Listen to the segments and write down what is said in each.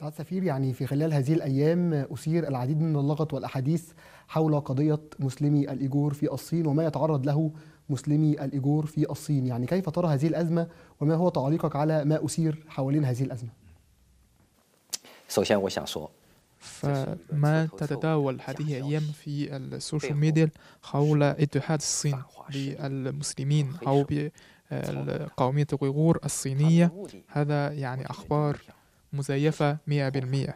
سعادة السفير يعني في خلال هذه الأيام أثير العديد من اللغط والأحاديث حول قضية مسلمي الإيجور في الصين وما يتعرض له مسلمي الإيجور في الصين. يعني كيف ترى هذه الأزمة وما هو تعليقك على ما أثير حوالين هذه الأزمة؟ فما تتداول هذه الأيام في ال social media حول اضطهاد الصين للمسلمين أو بقومية آه، الإيغور الصينية. هذا يعني أخبار مزيفة مئة بالمئة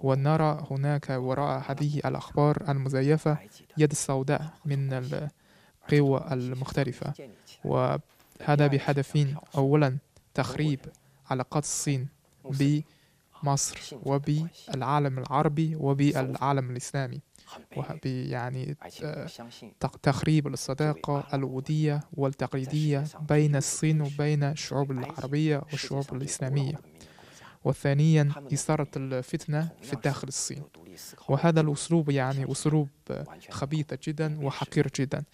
ونرى هناك وراء هذه الأخبار المزيفة يد السوداء من القوى المختلفة. وهذا بهدفين أولا تخريب علاقات الصين بمصر وبالعالم العربي وبالعالم الإسلامي. يعني آه، تخريب الصداقة الودية والتقليدية بين الصين وبين الشعوب العربية والشعوب الإسلامية. وثانيا إثارة الفتنة في داخل الصين. وهذا الأسلوب يعني أسلوب خبيث جدا وحقير جدا.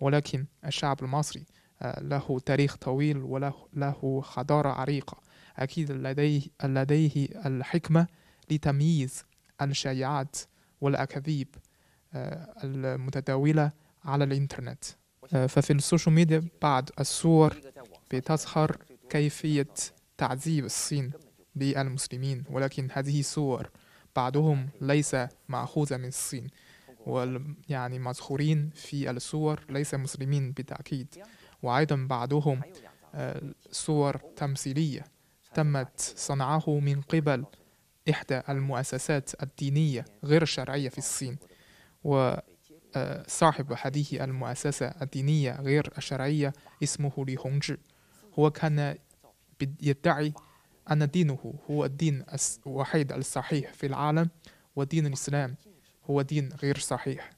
ولكن الشعب المصري آه، له تاريخ طويل وله حضارة عريقة. أكيد لديه, لديه الحكمة لتمييز الشائعات والأكاذيب آه، المتداولة على الإنترنت. آه، ففي السوشيال ميديا بعض الصور بتظهر كيفية تعذيب الصين. للمسلمين ولكن هذه الصور بعضهم ليس مأخوذة من الصين ويعني مذخورين في الصور ليس مسلمين بالتأكيد. وأيضا بعضهم آه، صور تمثيلية تمت صنعه من قبل إحدى المؤسسات الدينية غير الشرعية في الصين. وصاحب آه، هذه المؤسسة الدينية غير الشرعية اسمه لي هونجي. هو كان يدعي أن دينه هو الدين الوحيد الصحيح في العالم ودين الإسلام هو دين غير صحيح.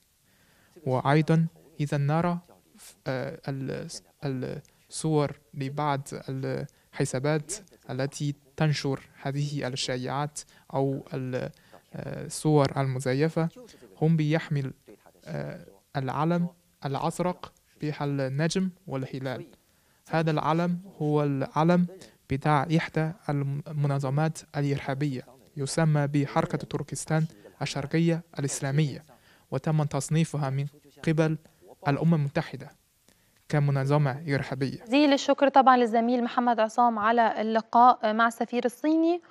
وأيضا إذا نرى آه، ال- الصور لبعض الحسابات التي تنشر هذه الشائعات أو ال- آه، الصور المزيفة هم بيحمل آه، العلم الأزرق بها النجم والهلال. هذا العلم هو العلم بتاع إحدى المنظمات الإرهابية يسمى بحركة تركستان الشرقية الإسلامية وتم تصنيفها من قبل الأمم المتحدة كمنظمة إرهابية. جزيل الشكر طبعا للزميل محمد عصام على اللقاء مع السفير الصيني.